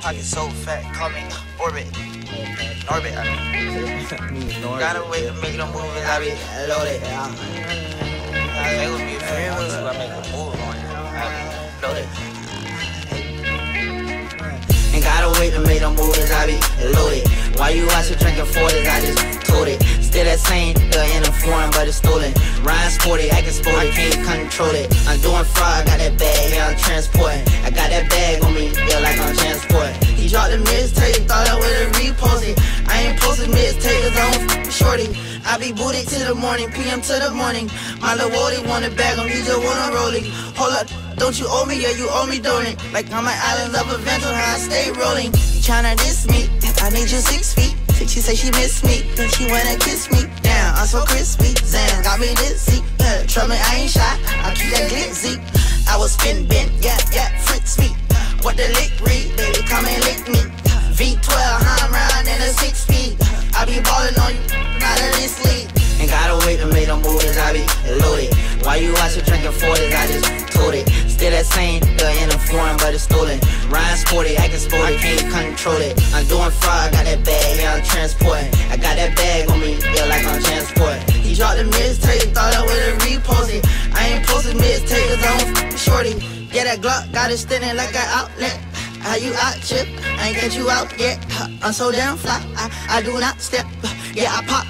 Pocket so fat, call me Orbit. Orbit, uh. I mean. Gotta wait to make them movies, I be loaded. I make them be famous, I make a move on it. I be loaded. Ain't gotta wait to make them movies, I be loaded. Why you out here drinking 40s? I just told it. Still that same, uh, in a foreign, but it's stolen. Ryan sporty, acting sporty, I can't control it. I'm doing fraud, I got that bag, yeah, I'm transporting. I got that bag on me, feel like I'm transporting. He dropped the mixtape, thought I would've reposted. I ain't posted mixtape, cause I don't shorty. I be booted till the morning, PM to the morning. My little Wody wanna bag him, he just wanna roll it. Hold up, don't you owe me, yeah, you owe me, don't it? Like on my island of adventure, how I stay rolling. You tryna diss me, I need you six feet. She say she miss me, then she wanna kiss me. Damn, I'm so crispy. Zan got me dizzy. Yeah, trouble, I ain't shy. I keep that glitzy. I was spin bent, yeah, yeah, fritz me. What the lick read, baby, come and lick me. V12, I'm round a six speed. I be ballin' on you, not in league. Ain't gotta wait to make them movies, I be loaded. Why you here drinking 40s? I just told it. Still that same, in a foreign, but it's stolen. Ryan sporty, acting sporty, can't control it. I'm doing fraud, I got that bag, yeah, I'm transporting. I got that bag on me, feel like I'm transporting. He dropped the mixtape, thought I would've reposted. I ain't posted mixtape, cause I don't shorty. Yeah, that Glock got it standing like an outlet. How you out, chip? I ain't get you out yet. I'm so damn fly, I, I do not step. Yeah, I pop,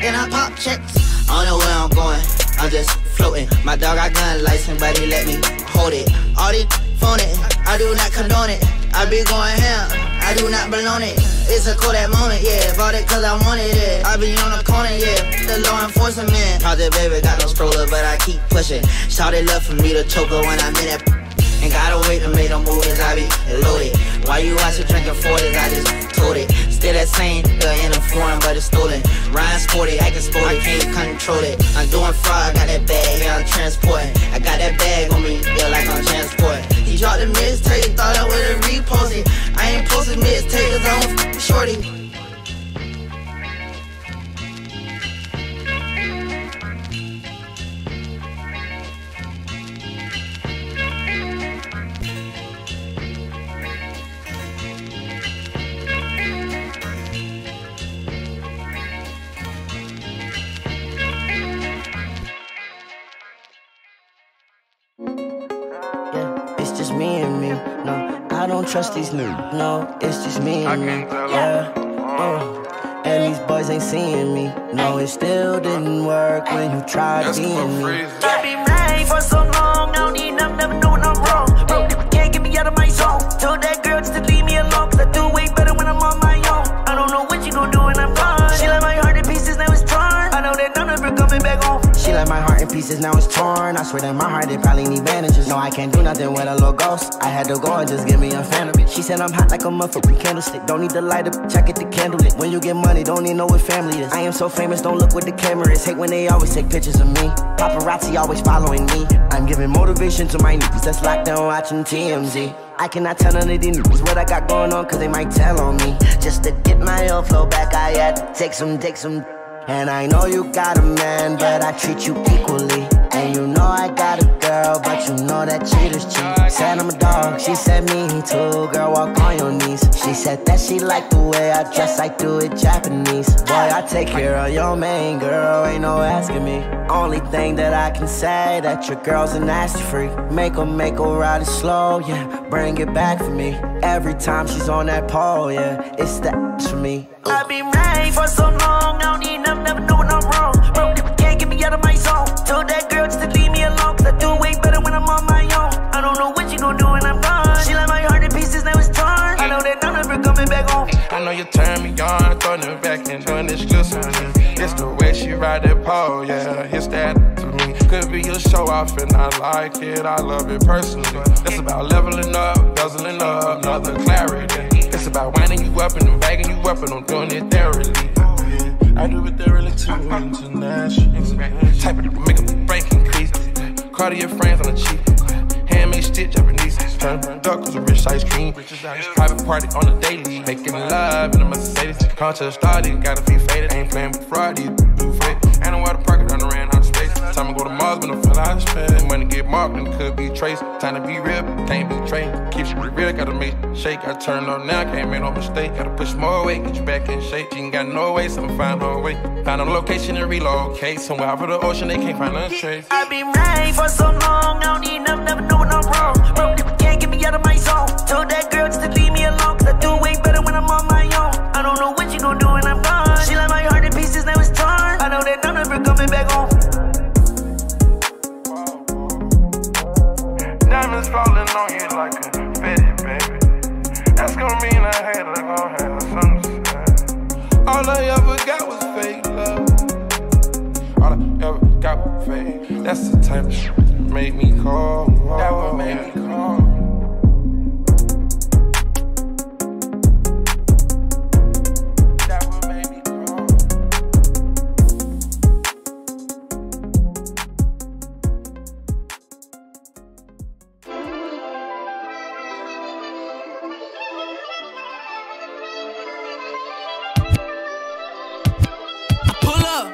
and I pop checks. I don't know where I'm going, I'm just floating. My dog got gun license, but he let me hold it. All these phone it, I do not condone it. I be going ham, I do not belong it. It's a cool that moment, yeah. Bought it cause I wanted it. I be on the corner, yeah. The law enforcement. Project baby got no stroller, but I keep pushing. Shouted love for me to choke her when I'm in that. Ain't gotta wait to make them movies, I be loaded. Why you out here drinking 40s? I just told it. Still that same, uh, in a foreign, but it's stolen. Ryan sporty, acting sporty, can't control it. I'm doing fraud, got that bag, yeah, I'm transporting. I got that bag on me, feel like I'm transporting. He dropped the mixtape, thought I would've reposted. I ain't posted mixtape, cause I don't f shorty. I don't trust these niggas. No, it's just me and me. Yeah. Uh. And these boys ain't seeing me. No, it still didn't work when you tried being me. I've been right for so long, I don't need nothing, never know when I'm wrong. Bro, can't get me out of my zone. Told that girl just to leave in pieces, now it's torn. I swear that my heart, it probably need bandages. No, I can't do nothing with a little ghost. I had to go and just give me a it. She said I'm hot like a motherfucking candlestick. Don't need the light up, check it the candle lit. When you get money, don't need know what family is. I am so famous, don't look what the camera is. Hate when they always take pictures of me. Paparazzi always following me. I'm giving motivation to my niggas that's locked down watching TMZ. I cannot tell none of these niggas what I got going on, cause they might tell on me. Just to get my old flow back, I had to take some, take some. And I know you got a man, but I treat you equally. And you know I got a you know that cheaters cheat. Said I'm a dog, she said me too. Girl, walk on your knees. She said that she liked the way I dress, I do it Japanese. Boy, I take care of your main girl, ain't no asking me. Only thing that I can say that your girl's a nasty freak. Make her, make her ride it slow, yeah. Bring it back for me. Every time she's on that pole, yeah. It's the ass for me. I've been right for so long, I don't need nothing, never know when I'm wrong. Bro, can't get me out of my zone. Told that girl pole, yeah, it's that to me. Could be a show off and I like it, I love it personally. It's about leveling up, guzzling up, another clarity. It's about winding you up and bagging you up and I'm doing it thoroughly. I do it thoroughly too, international. Type of make a break increase. Cartier friends on the cheek. Handmade stitch Japanese. Turn duck cause a rich ice cream. Private party on the daily. Making love in a Mercedes. Conscious started, gotta be faded. Ain't playing with fraud, these do fake. And I water park it, done ran out of space. Time to go to Mars been a feel I spend. Money get marked and could be traced. Time to be real, can't be trained. Keep shit real, gotta make shake. I turn up now, can't make no mistake. Gotta push more weight, get you back in shape. She ain't got no way, so I'm find no way. Find a location and relocate. Somewhere out of the ocean, they can't find a trace. I've been right for so long, I don't need nothing, never know when I'm wrong. Bro, can't get me out of my zone. Told that girl to type of shit make me call. That would make me call. That would make me call. Pull up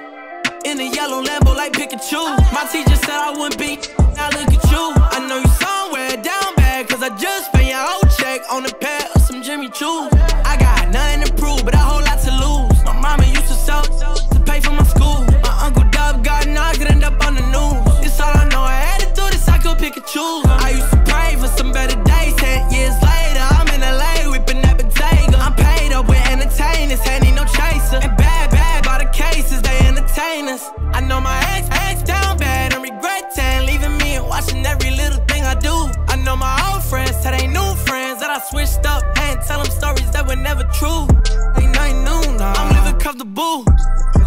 in a yellow Lambo like Pikachu. My teacher said I wouldn't be. Now look at you. I know you somewhere down bad, cause I just spent your whole check on a pair of some Jimmy Choo's. I got nothing to prove, but a whole lot to lose. My mama used to sell to pay for my school. My uncle Dub got knocked and end up on the news. It's all I know. I had to do this, I could pick and choose. I used to pray for some better days. Ten years later, I'm in LA whipping that Bottega. I'm paid up with entertainers, ain't no chaser. And bad, bad by the cases, they entertain us. I know my switched up and tell them stories that were never true. Ain't nothing new now. I'm living comfortable.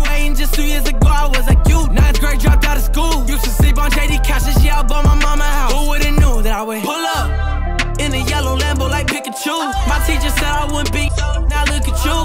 Waiting just two years ago, I was like you. Ninth grade, dropped out of school. Used to sleep on JD and she out bought my mama house. Who would've knew that I would pull up in a yellow Lambo like Pikachu? My teacher said I wouldn't be. Now look at you.